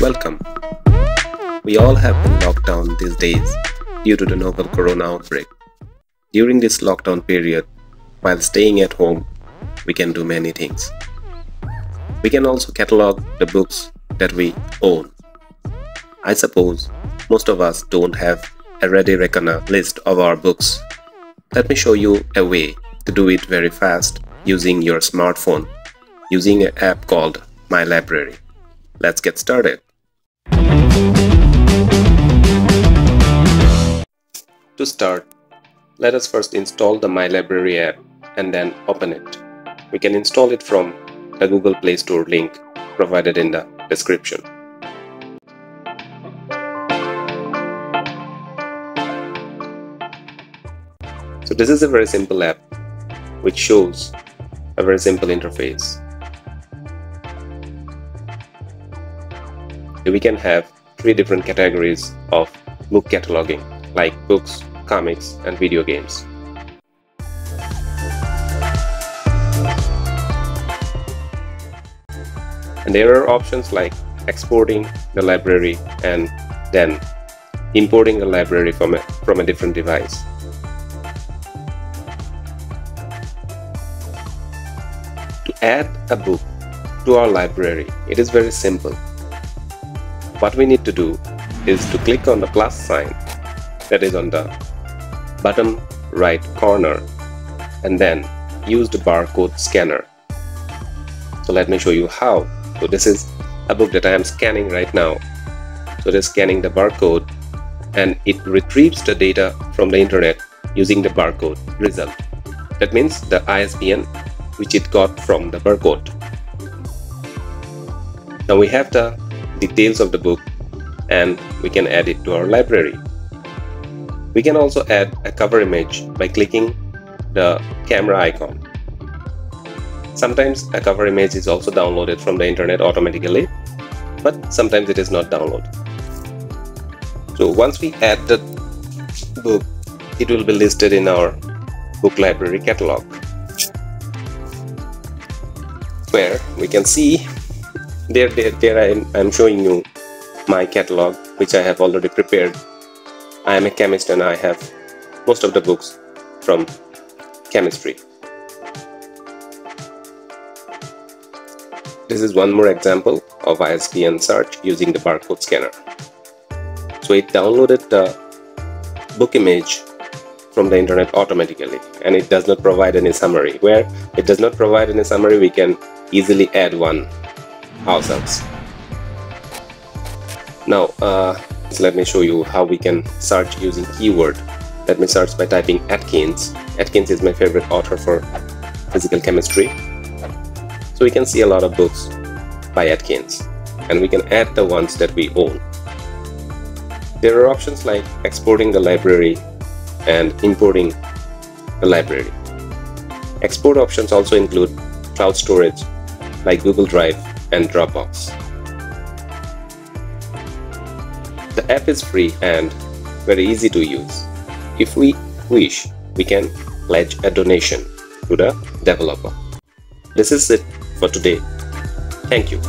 Welcome. We all have been locked down these days due to the novel corona outbreak. During this lockdown period, while staying at home, we can do many things. We can also catalog the books that we own. I suppose most of us don't have a ready reckoner list of our books. Let me show you a way to do it very fast using your smartphone using an app called My Library. Let's get started. To start, let us first install the My Library app and then open it. We can install it from the Google Play Store link provided in the description. So this is a very simple app which shows a very simple interface. we can have three different categories of book cataloging like books, comics, and video games. And there are options like exporting the library and then importing a library from a, from a different device. Add a book to our library, it is very simple what we need to do is to click on the plus sign that is on the bottom right corner and then use the barcode scanner. So let me show you how. So this is a book that I am scanning right now. So it is scanning the barcode and it retrieves the data from the internet using the barcode result. That means the ISBN which it got from the barcode. Now we have the details of the book and we can add it to our library. We can also add a cover image by clicking the camera icon. Sometimes a cover image is also downloaded from the internet automatically, but sometimes it is not downloaded. So once we add the book, it will be listed in our book library catalog where we can see there, there, there I am, I'm showing you my catalog which I have already prepared. I am a chemist and I have most of the books from chemistry. This is one more example of ISBN search using the barcode scanner. So it downloaded the book image from the internet automatically and it does not provide any summary. Where it does not provide any summary we can easily add one ourselves. Now, uh, let me show you how we can search using keyword. Let me search by typing Atkins. Atkins is my favorite author for physical chemistry. So we can see a lot of books by Atkins and we can add the ones that we own. There are options like exporting the library and importing the library. Export options also include cloud storage like Google Drive and Dropbox. The app is free and very easy to use. If we wish, we can pledge a donation to the developer. This is it for today. Thank you.